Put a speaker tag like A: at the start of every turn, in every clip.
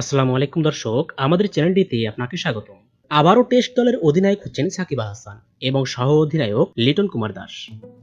A: আসসালামু আলাইকুম দর্শক, আমাদের চ্যানেলটিতে আপনাকে স্বাগত আবারও টেস্ট দলের অধিনায়ক হচ্ছেন সাকিব হাসান এবং সহ অধিনায়ক লিটন কুমার দাস।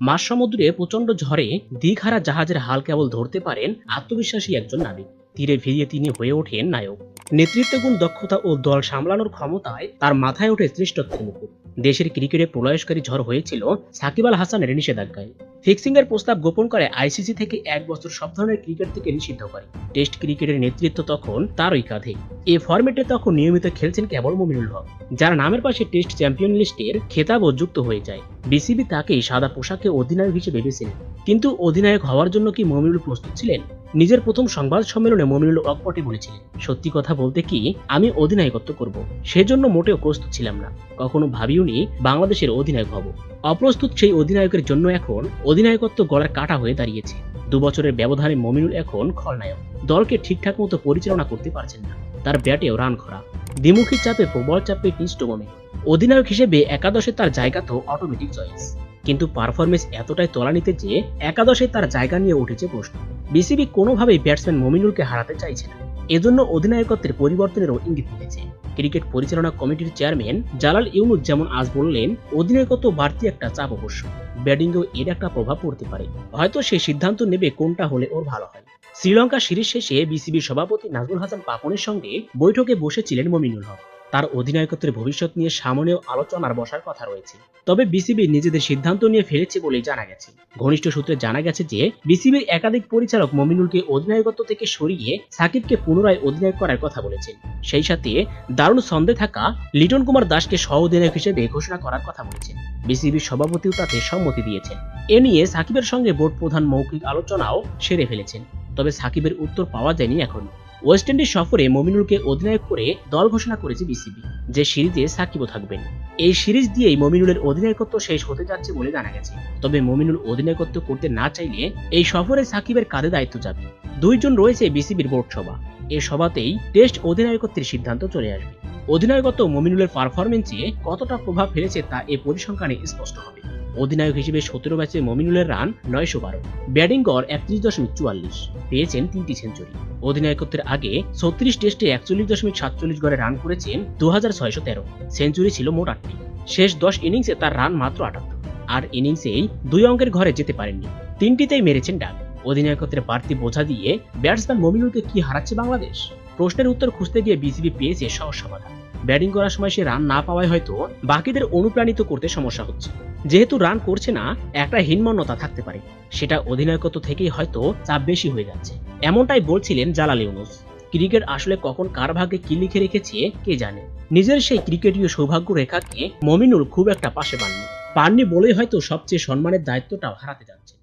A: মাস সমুদ্রে প্রচণ্ড ঝড়ে দিঘারা জাহাজের হাল কেবল ধরতে পারেন আত্মবিশ্বাসী একজন নাবিক। তীরে ভিড়িয়ে তিনি হয়ে ওঠেন নায়ক। নেতৃত্বগুণ দক্ষতা ও দল সামলানোর ক্ষমতায় তার মাথায় ওঠে শ্রেষ্ঠত্বের মুকুট। দেশের ক্রিকেটে প্রলয়সকারী ঝড় হয়েছিল সাকিব আল হাসানের নিষেধাজ্ঞায়। ফিক্সিং এর প্রস্তাব গোপন করে আইসিসি থেকে এক বছর সব ধরনের ক্রিকেট থেকে নিষিদ্ধ করে। টেস্ট ক্রিকেটের নেতৃত্ব তখন তারই কাঁধে। এ ফরম্যাটে তখন নিয়মিত খেলছেন কেবল মমিনুল হক, যার নামের পাশে টেস্ট চ্যাম্পিয়ন লিস্টের খেতাবও যুক্ত হয়ে যায়। বিসিবি তাকেই সাদা পোশাকে অধিনায়ক হিসেবে বেছে নেয় কিন্তু অধিনায়ক হওয়ার জন্য কি মমিনুল প্রস্তুত ছিলেন? নিজের প্রথম সংবাদ সম্মেলনে মমিনুল অকপটে বলেছিলেন, সত্যি কথা বলতে কি, আমি অধিনায়কত্ব করব। সেজন্য মোটেও প্রস্তুত ছিলাম না। কখনো ভাবিওনি বাংলাদেশের অধিনায়ক হব। অপ্রস্তুত সেই অধিনায়কের জন্য এখন অধিনায়কত্ব গলার কাটা হয়ে দাঁড়িয়েছে। দু বছরের ব্যবধানে মমিনুল এখন খলনায়ক। দলকে ঠিকঠাক মতো পরিচালনা করতে পারছেন না। তার ব্যাটেও রান খরা। দ্বিমুখী চাপে প্রবল চাপে পিষ্ট মমিনুল অধিনায়ক হিসেবে একাদশে তার জায়গা তো অটোমেটিক চয়েস কিন্তু পারফরমেন্স এতটাই তলানিতে যে একাদশে তার জায়গা নিয়ে উঠেছে প্রশ্ন। বিসিবি কোনোভাবেই ব্যাটসম্যান মমিনুলকে হারাতে চাইছে না। এজন্য অধিনায়কত্বের পরিবর্তনেরও ইঙ্গিত মিলেছে। ক্রিকেট পরিচালনা কমিটির চেয়ারম্যান জালাল ইউনুস যেমন আজ বললেন, অধিনায়কত্ব বাড়তি একটা চাপ অবশ্য। ব্যাটিংয়েও এর একটা প্রভাব পড়তে পারে। হয়তো সে সিদ্ধান্ত নেবে কোনটা হলে ওর ভালো হয়। শ্রীলঙ্কা সিরিজ শেষে বিসিবির সভাপতি নাজমুল হাসান পাপনের সঙ্গে বৈঠকে বসেছিলেন মমিনুল হক। তার অধিনায়কত্বের ভবিষ্যৎ নিয়ে সামনেও আলোচনার বসার কথা রয়েছে। তবে বিসিবি নিজেদের সিদ্ধান্ত নিয়ে ফেলেছে বলেই জানা গেছে। ঘনিষ্ঠ সূত্রে জানা গেছে যে, বিসিবির একাধিক পরিচালক মমিনুলকে অধিনায়কত্ব থেকে সরিয়ে সাকিবকে পুনরায় অধিনায়ক করার কথা বলেছেন। সেই সাথে দারুণ ছন্দে থাকা লিটন কুমার দাসকে সহ অধিনায়ক হিসেবে ঘোষণা করার কথা বলেছেন। বিসিবির সভাপতিও তাতে সম্মতি দিয়েছেন। এ নিয়ে সাকিবের সঙ্গে বোর্ড প্রধান মৌখিক আলোচনাও সেরে ফেলেছেন। তবে সাকিবের উত্তর পাওয়া যায়নি এখনও। ওয়েস্ট ইন্ডিজ সফরে মমিনুলকে অধিনায়ক করে দল ঘোষণা করেছে বিসিবি, যে সিরিজে সাকিবও থাকবেন। এই সিরিজ দিয়েই মমিনুলের অধিনায়কত্ব শেষ হতে যাচ্ছে বলে জানা গেছে। তবে মমিনুল অধিনায়কত্ব করতে না চাইলে এই সফরে সাকিবের কাঁধে দায়িত্ব যাবে। দুইজন রয়েছে বিসিবির বোর্ড সভা। এ সভাতেই টেস্ট অধিনায়কত্বের সিদ্ধান্ত চলে আসবে। অধিনায়কত্ব মমিনুলের পারফরমেন্সে কতটা প্রভাব ফেলেছে তা এ পরিসংখ্যানে স্পষ্ট হবে। অধিনায়ক হিসেবে সতেরো ম্যাচে মমিনুলের রান নয়শো বারো। ব্যাটিং গড় একত্রিশ দশমিক চুয়াল্লিশ। পেয়েছেন তিনটি সেঞ্চুরি। অধিনায়কত্বের আগে ছত্রিশ টেস্টে একচল্লিশ দশমিক সাতচল্লিশ গড়ে রান করেছেন দু হাজার ছয়শো তেরো। সেঞ্চুরি ছিল মোট আটটি। শেষ দশ ইনিংসে তার রান মাত্র আটাত্তর। আর ইনিংসেই দুই অঙ্কের ঘরে যেতে পারেননি। তিনটিতেই মেরেছেন ডাক অধিনায়কত্বের বাড়তি বোঝা দিয়ে ব্যাটসম্যান মমিনুলকে কি হারাচ্ছে বাংলাদেশ? প্রশ্নের উত্তর খুঁজতে গিয়ে বিসিবি পেয়েছে সহজ সমাধান। ব্যাটিং করার সময় সে রান না পাওয়ায় হয়তো বাকিদের অনুপ্রাণিত করতে সমস্যা হচ্ছে। যেহেতু রান করছে না, একটা হীনমন্যতা থাকতে পারে। সেটা অধিনায়কত্ব থেকেই হয়তো চাপ বেশি হয়ে যাচ্ছে। এমনটাই বলছিলেন জালাল ইউনুস। ক্রিকেট আসলে কখন কার ভাগে কি লিখে রেখেছে, কে জানে? নিজের সেই ক্রিকেটীয় সৌভাগ্য রেখাকে মমিনুল খুব একটা পাশে পাননি পাননি বলেই হয়তো সবচেয়ে সম্মানের দায়িত্বটাও হারাতে যাচ্ছে।